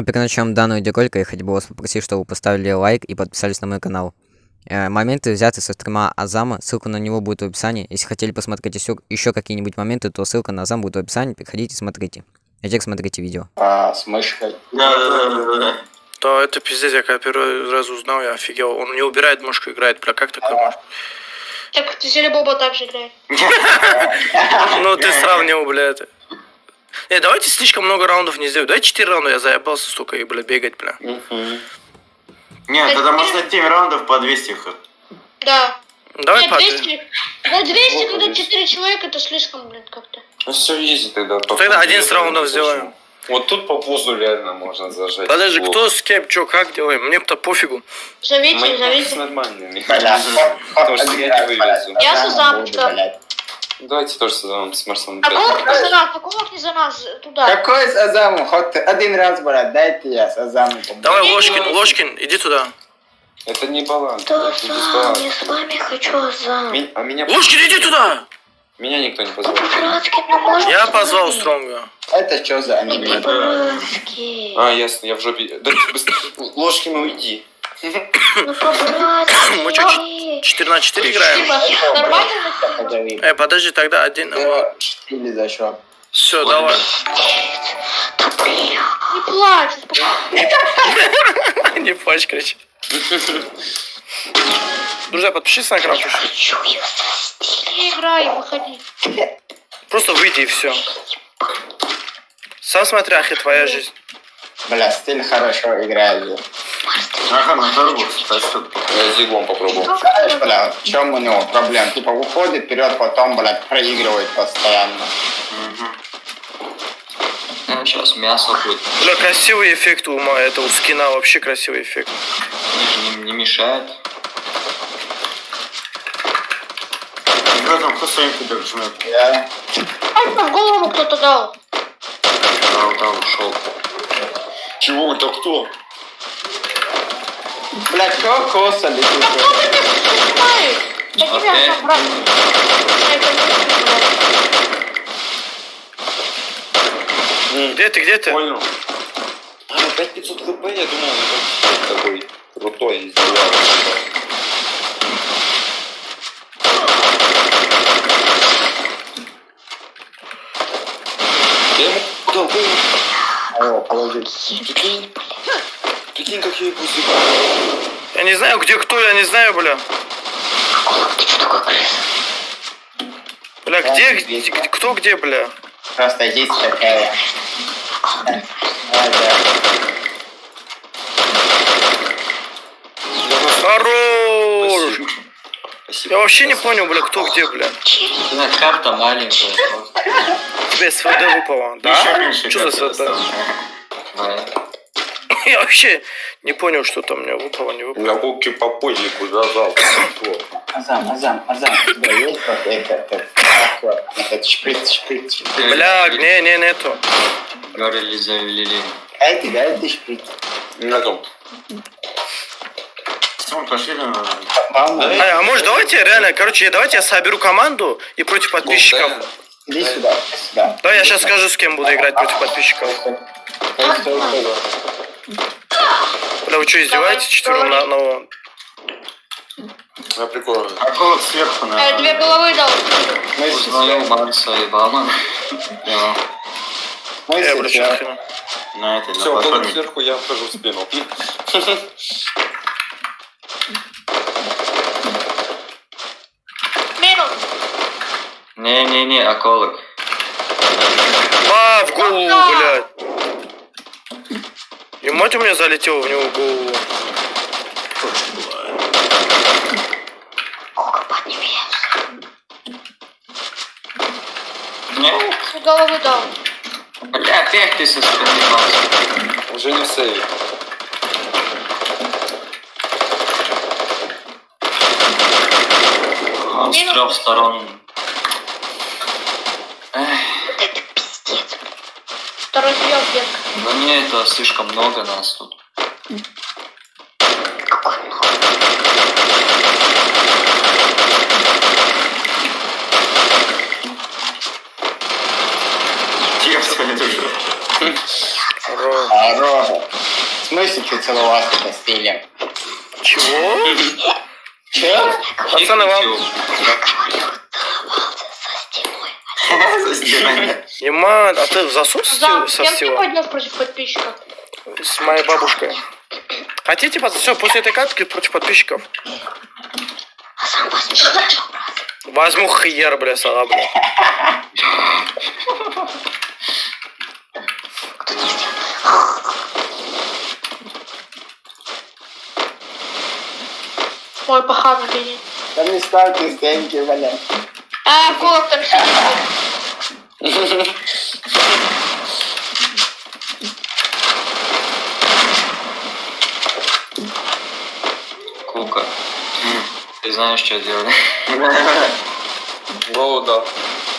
Но перед началом данного видеоролика я хотел бы вас попросить, чтобы вы поставили лайк и подписались на мой канал. Э, моменты взяты со стрима Азама, ссылка на него будет в описании. Если хотели посмотреть еще, еще какие-нибудь моменты, то ссылка на Азам будет в описании, переходите и смотрите. А теперь смотрите видео. А, с мышкой. Да, да, да, да, да. Да, это пиздец, я когда первый раз узнал, я офигел. Он не убирает мышку, играет. Бля, как такое может? Так, ты Боба также играет. Ну, ты сравнил, бля, это. Не, давайте слишком много раундов не сделаем. Давай 4 раунда, я заебался, сука, и, бля, бегать, бля. Мгм. Нет, тогда можно 7 раундов по 200 х. Да. Давай Нет, по 200, да 200, когда 4 человека, это слишком, блин, как-то. Ну все изи тогда. по Тогда пузу 11 реально раундов сделаем. Вот тут по пузу реально можно зажать. Подожди, кто с кем, чё, как делаем? Мне-то пофигу. Зовите, Мы с зовите. нормальными. Потому что я не вывезу. Я с Азам Азамочком. буду, блядь. Давайте тоже создаем с Марсом. А не за нас? А за нас? Туда. Какой с Азамом? Хоть один раз, брат, дайте я с Азамом. Давай, Ложкин, Ложкин, иди туда. Это не баланс. Да, это Азам, я с вами хочу Азам. Ми- А меня... Ложкин, иди туда! Меня никто не позвал. Ну можно Я с позвал? Стронга. Это что за аниме? А, ясно, я в жопе. Да. Ложкин, уйди. Ну. Мы чё, 4 на 4 играем? Нормально? Позови. Э, подожди, тогда один. Или за счет. Все, давай. Не плачь. успокойся. Не плачь, кричи. Друзья, подпишись на экран. пусть. Хочу ее спасти. Не играй, выходи. Просто выйди и все. Сам смотри, ахи, твоя жизнь. Бля, стиль хорошо играет. Ага, на торгу, кстати, тут. Я зиглом попробовал. Знаешь, бля, в чем у него проблем? Типа уходит вперед, потом, блядь, проигрывает постоянно. Сейчас мясо будет. Бля, красивый эффект у ума, это у скина вообще красивый эффект. Не, не- не мешает. Кто там хусеньку жмет? Я... Ай, в голову кто-то дал. Да, да, ушел. Чего? Это кто? Бля, чё коса летит? Да кто ты меня снимает? Я тебя не знаю. Где ты, где ты? Понял. А, 5500 хп, я думал, это такой крутой издевал. Я ему дал голову. Алло, подожди. Прикинь. Прикинь, как я его Я не знаю, где кто, я не знаю, бля. Ты что такой крыс? Бля, где, где, где- кто где, бля? Просто здесь такая. А, да. Хорош! Спасибо. Я вообще не понял, бля, кто где, бля. На карта маленькая. Тебе СВД выпало, Еще да? меньше Что за СВД? Да. Я вообще не понял, что там мне выпало, не выпало. Я булки попозже куда завтра. Азам, Азам, Азам, у это, это, аква, этот шприц, шприц, шприц. Бля, не, не, нету. Говорили, завели. Дайте, дайте шприц. Нету. Все, пошли на... Мама, А, а может давайте реально, короче, давайте я соберу команду и против подписчиков. Иди сюда, сюда. Да, я сейчас скажу, с кем буду играть против подписчиков. Бля, вы что, издеваетесь четвером на одного? Я прикольно. Акулок сверху на... Я две головы дал. Мы сейчас, Марса и Бама. Да. мы Я, бля, сейчас. чё хрена. На этой, Все, сверху я вхожу в спину. Не-не-не, околок. А, в голову, блядь. И мать у меня залетела в него в голову. Ого, подними. Не? Две головы дал. Бля, опять ты со спины. Уже не сейв. Он с трех сторон. Эх, Вот это пиздец. Второй съем, детка. да не, это слишком много нас тут. Какой нахуй? Текст, конечно. Ро. Хорош. смысле ты целовался с стилем? Чего? Че? Пацаны, вам... За стеной. Ема, а ты в засос со кем ты стила? пойдешь против подписчиков? С моей бабушкой. Хотите, все, после этой катки против подписчиков? Возьму хер, бля, сала, бля. Ой, похабно бери. Да не ставьте стенки, блядь. А, кулак. Кука. Ты знаешь, что делать? Гоу, да.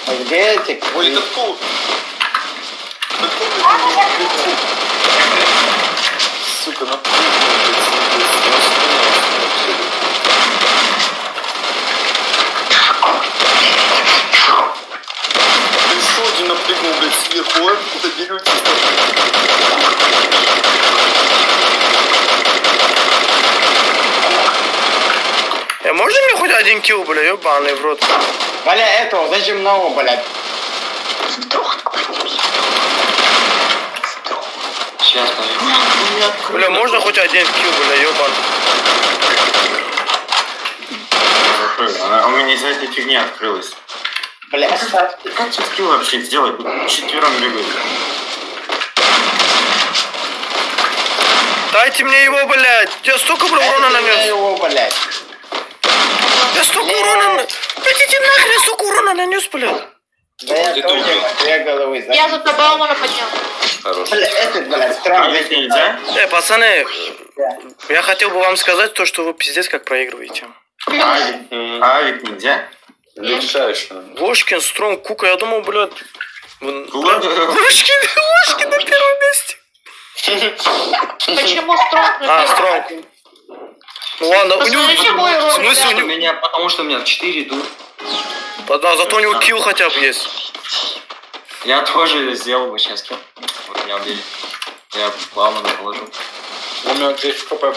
А где эти? Ой, это тут. Сука, на Еще один напрыгнул, блядь, сверху, а куда деретесь? Э, можно мне хоть один килл, бля, ебаный в рот? Валя, этого, зачем много, блядь? Сейчас. Бля, можно хоть один килл, бля, ебан? Она у меня из-за этой фигни открылась. Бля. Как тут скилл вообще сделать? Четвером бегают. Дайте мне его, блядь! Я столько, бля, урона Дайте мне нанес! его, блядь. Я столько урона нанес! Блядь, иди нахрен, я столько урона нанес, блядь! Да я тоже за. Я зато Баумана поднял. Хорош. Бля, блядь, А ведь нельзя? Э, пацаны, я хотел бы вам сказать то, что вы пиздец как проигрываете. Авик. Авик нельзя? Решаешь. Ложкин, Стронг, Кука, я думал, блядь... Ложкин, Ложкин на первом месте. Почему Стронг? А, Стронг. Ну ладно, у него... В смысле у У него... меня, потому что у меня 4 идут. Да, зато у него килл хотя бы есть. Я тоже сделал бы сейчас килл. Вот меня убили. Я плавно положу. У меня 10 хп было.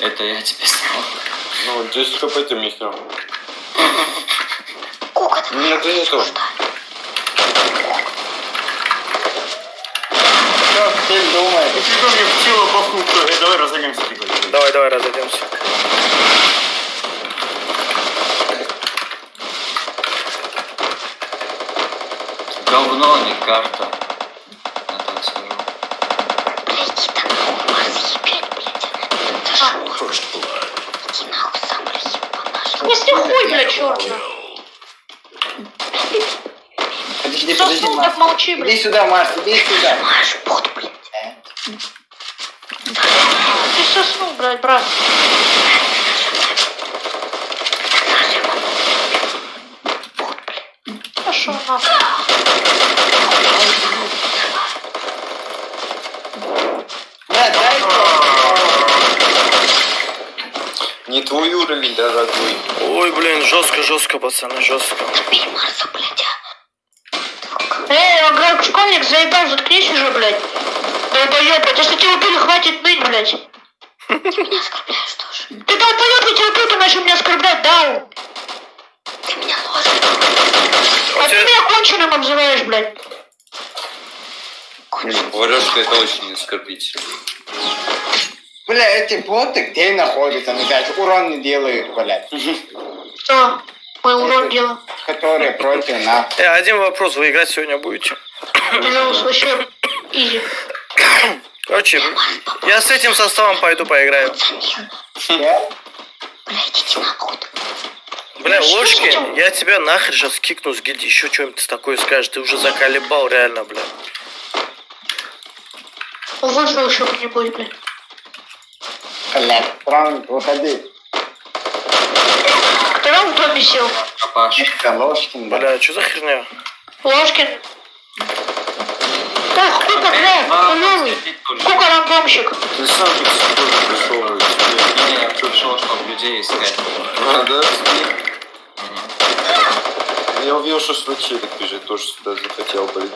Это я тебе снял. Ну, 10 хп ты мне снял. Нет, это я тоже. Что стиль думает? Нифига мне в тело бахнул. Э, Давай разойдемся. Давай, давай, разойдемся. Говно, не карта. Я так скажу. Если хуй, блядь, черный. Подожди, подожди, Марс. так молчи, Иди блядь. сюда, Марс, иди сюда. Ты соснул, блядь, брат. Пошел нахуй. Не твой уровень, дорогой. Ой, блин, жестко, жестко, пацаны, жестко. Эй, Аграк, школьник, заебал, заткнись уже, блядь. Долбоёб, блядь, если тебя убили, хватит ныть, блядь. Ты меня оскорбляешь тоже. Ты долбоёб, я тебя убил, ты начал меня оскорблять, да? Ты меня ложишь. А ты меня конченым обзываешь, блядь. Говорят, что это очень оскорбительно. Бля, эти боты где находятся, ну, блядь, урон не делают, блядь. Что? Мой урон делал. Которые против нас. Э, один вопрос, вы играть сегодня будете? Пожалуйста, вообще. Изи. Короче, я с этим составом пойду поиграю. Бля, ложки, я тебя нахрен сейчас кикну с гильдии, еще что-нибудь такое скажешь, ты уже заколебал реально, бля. Вышел еще кто-нибудь, блядь. Блядь, Транк, выходи. Кто там в доме сел? Ложкин. Бля, что за херня? Ложкин. Так, кто так, блядь? Кто новый? Сколько рандомщик? Ты сам тут тоже пришел. Не, я пришел, чтобы людей искать. А, да? Я увидел, что случилось, так ты же тоже сюда захотел, блин.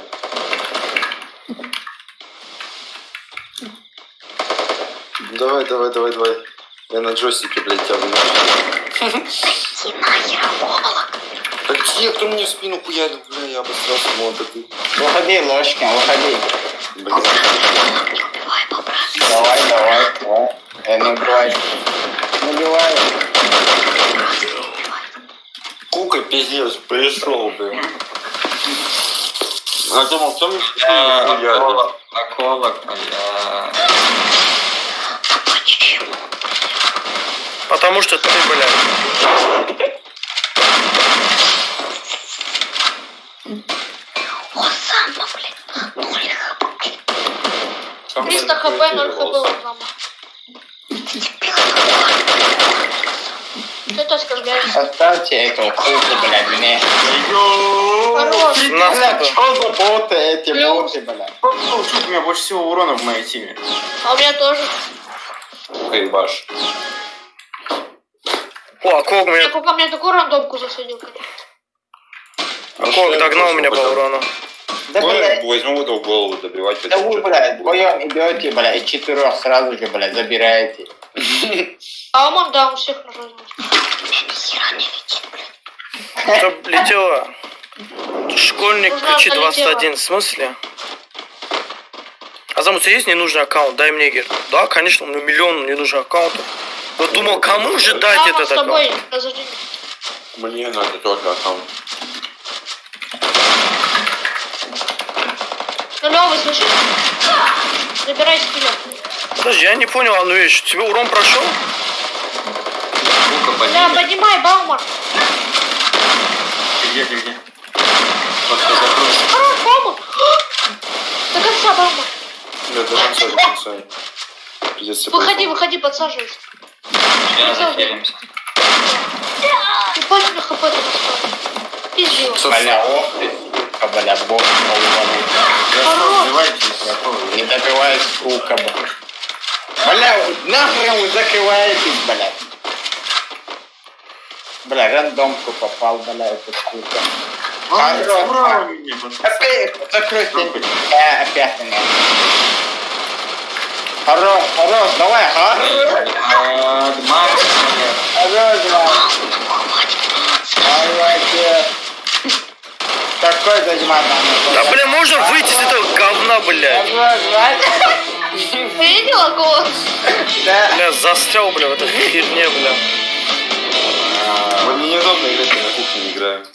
давай, давай, давай, давай. Я на джойстике, блядь, тебя выношу. Да где, кто мне в спину хуярил, бля, я обосрался, вот ты. Выходи, Ложкин, выходи. Блядь. Давай, давай, давай. Э. Не убивай. Кука пиздец, пришел, блин. А думал, кто мне в спину Бля, хуярил? Аколок, аколок, бля. Потому что ты, блядь. 300 хп, 0 хп у мама. Что ты оскорбляешь? Оставьте эту хуйню, блядь, мне. Хорош. Нас Блядь, что за боты эти боты, блядь? Ну, у меня больше всего урона в моей тиме. А у меня тоже. Ебаш. О, Аког Я меня... пока мне такую рандомку засадил, конечно. Аког догнал меня по урону. Да, блядь. Возьму в голову добивать. Да вы, блядь, вдвоем идете, блядь, и четырех сразу же, блядь, забираете. А он, да, он всех нажал. Что летело? Школьник Уже кричит долетело. 21. В смысле? А у тебя есть ненужный аккаунт? Дай мне, Гер. Да, конечно, у меня миллион ненужных аккаунтов. Вот думал, кому же дать этот аккаунт? Мне надо только аккаунт. Ну, Лёва, слышишь? Забирай скилля. Подожди, я не понял одну вещь. Тебе урон прошел? Да, поднимай. Ты где, ты где? Только закройся. Хорош, Баумар. До конца, Баумар. Да, до конца, до конца. Придется Выходи, выходи, подсаживайся. Я захилимся. Ебать, у меня хп там осталось. Пизди его. Бля, ох ты, сука, бля, бог Хорош. я тоже. Не добивай, сука, бля. Бля, нахрен вы закрываетесь, блядь. Бля, рандомку попал, бля, Хорош. мне вот. Опять, закрой ты. Э, опять меня. Хорош, хорош, давай, хорош. А, Макс, Хорош, давай. Да, бля, можно выйти из этого говна, блядь? Ты видела голос? Да. Бля, застрял, бля, в этой херне, бля. Мне неудобно играть, я на кухне играю.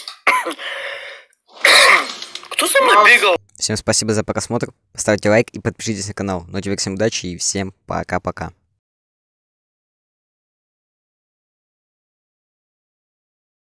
Кто за мной бегал? Всем спасибо за просмотр. Поставьте лайк и подпишитесь на канал. Ну а тебе всем удачи и всем пока-пока.